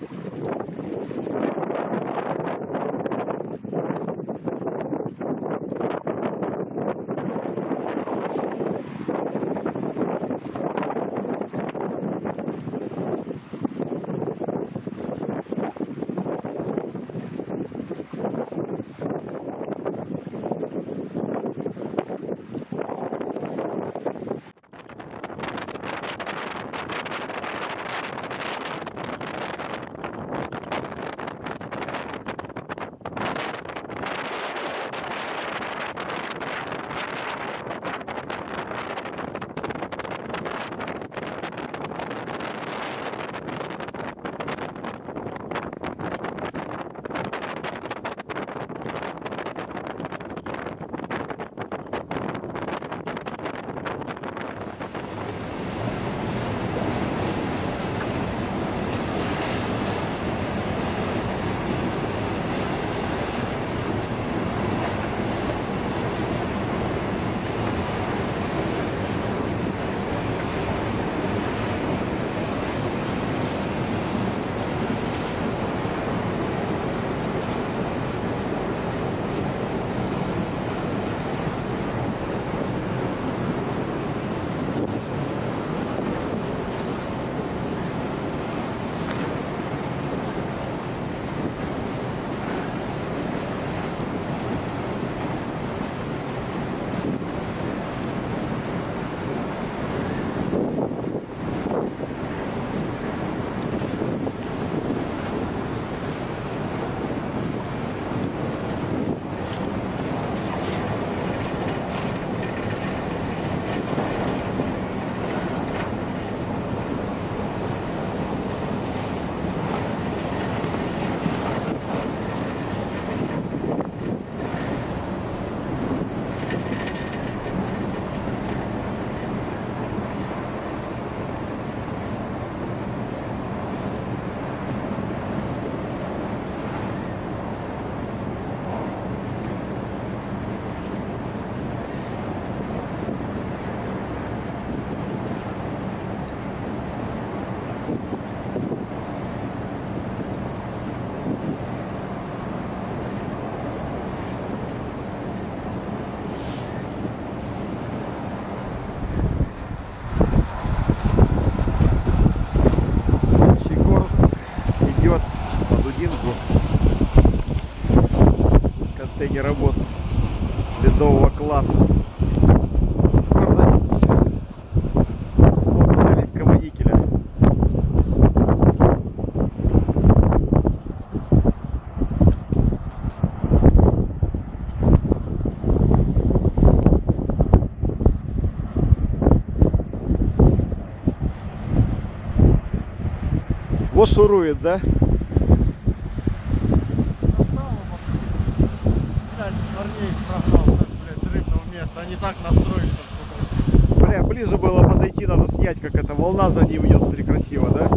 よっ! Контейнеровоз ледового класса. Гордость флота Норильского никеля. Вот шурует, да? Так настроили Бля, ближе было подойти, надо снять, как эта волна за ним идет, смотри, красиво, да?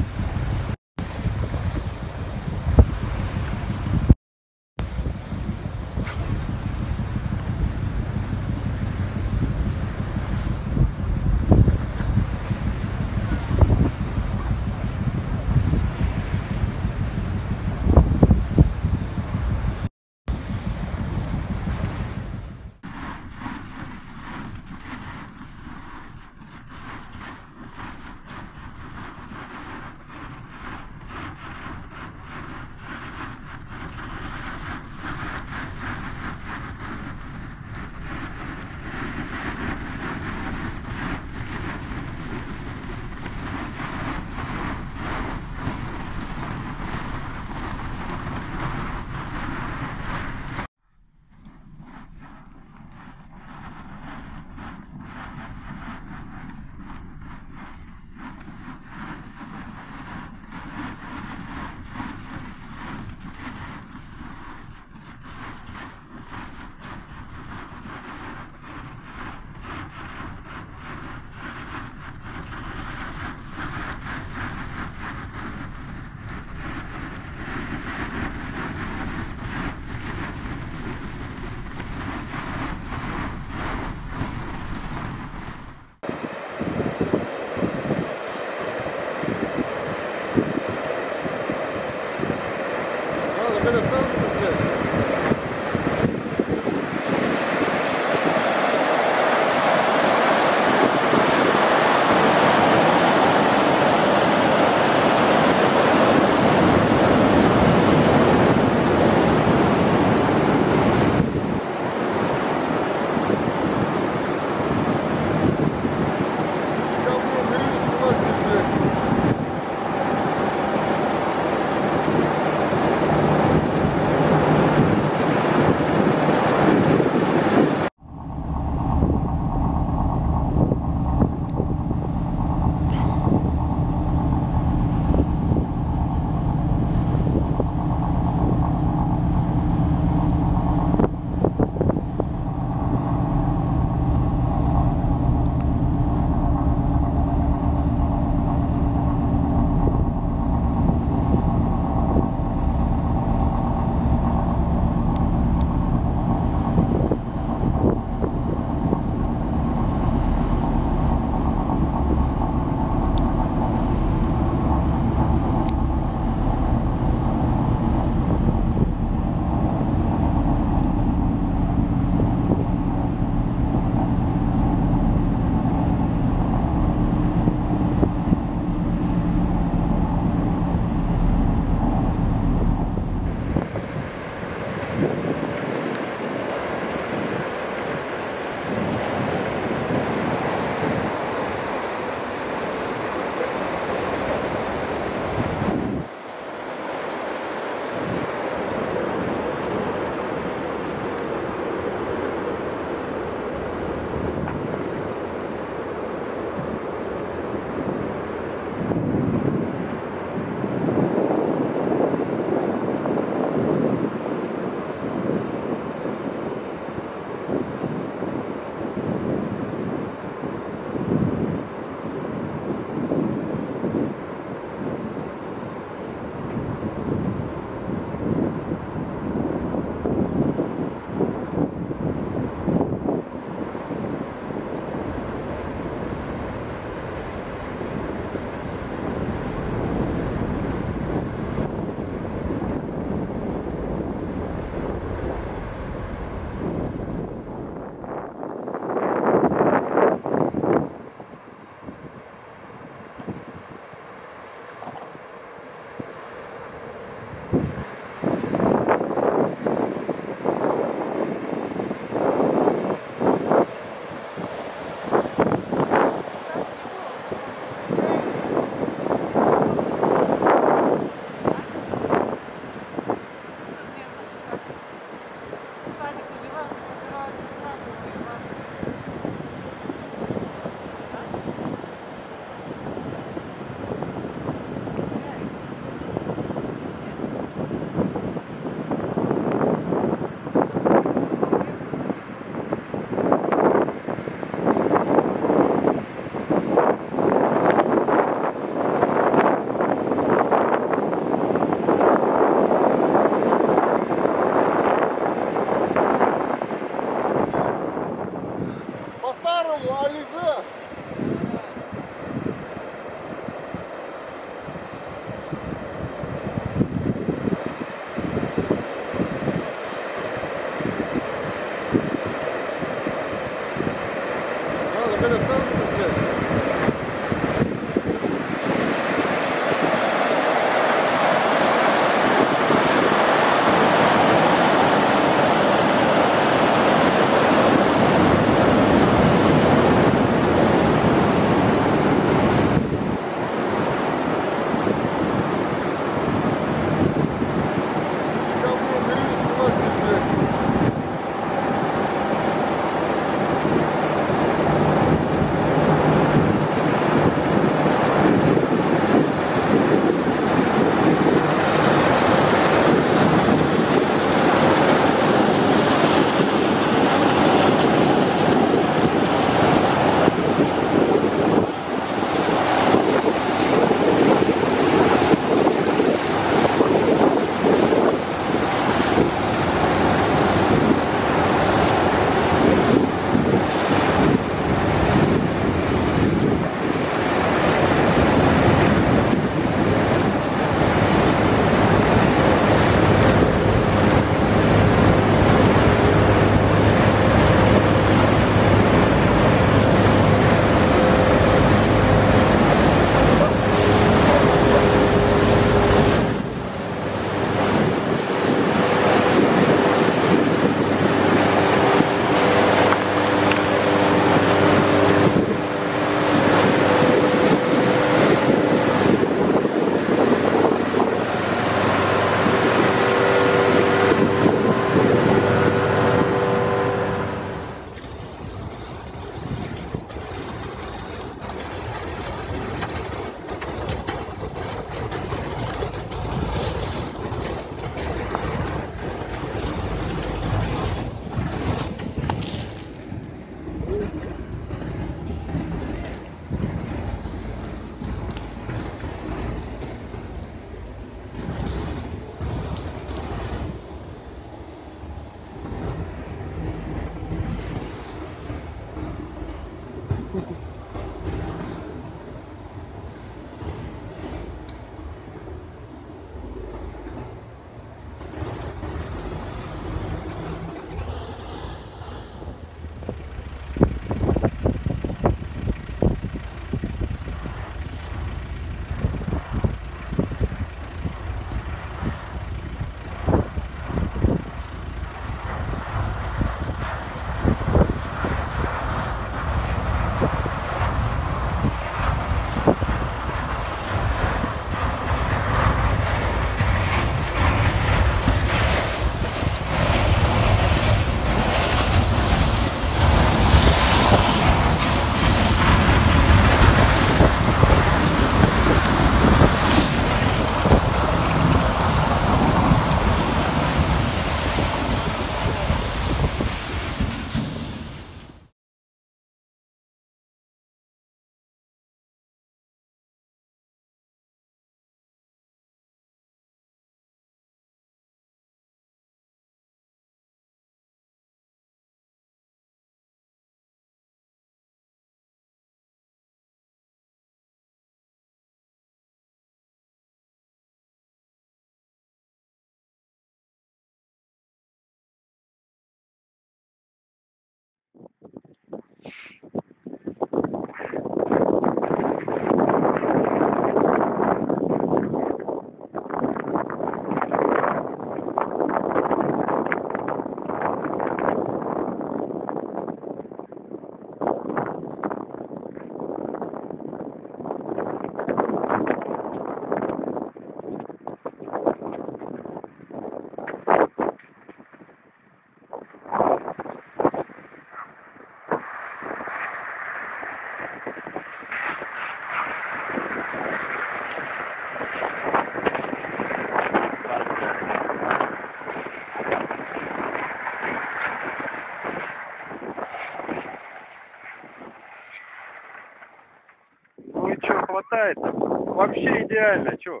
Там. Вообще идеально, чё?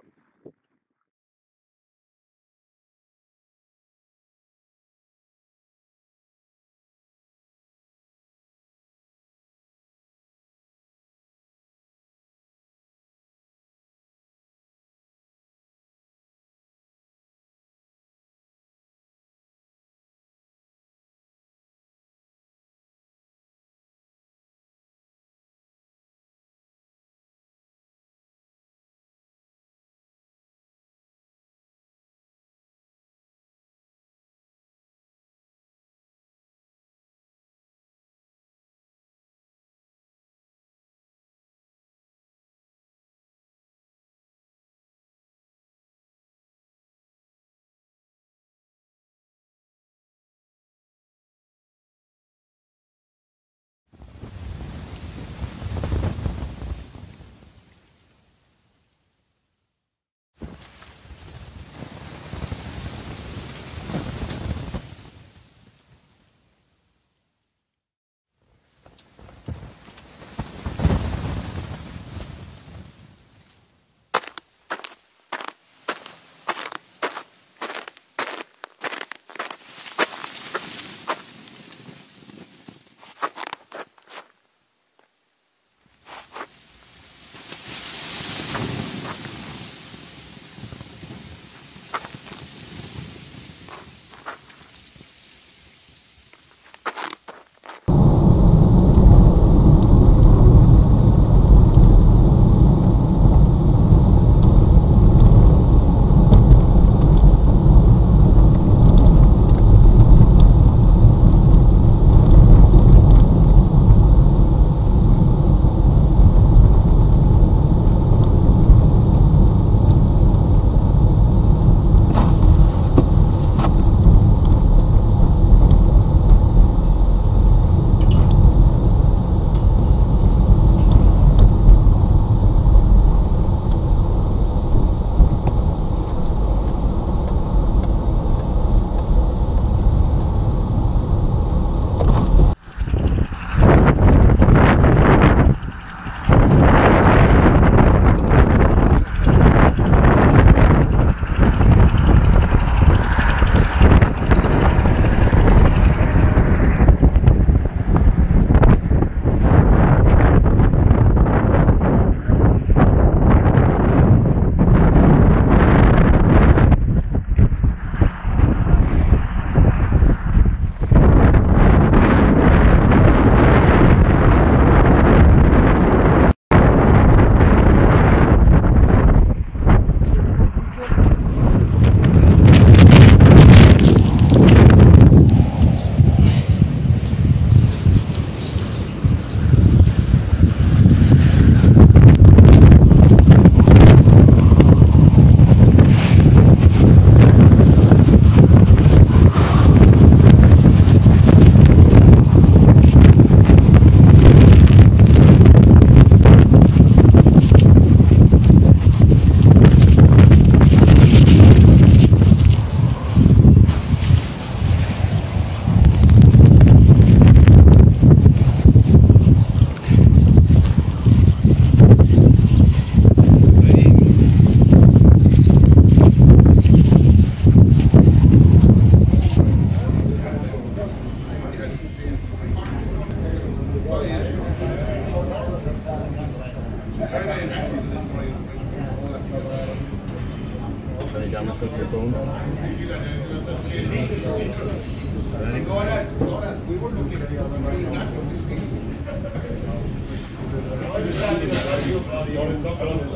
Só pelo.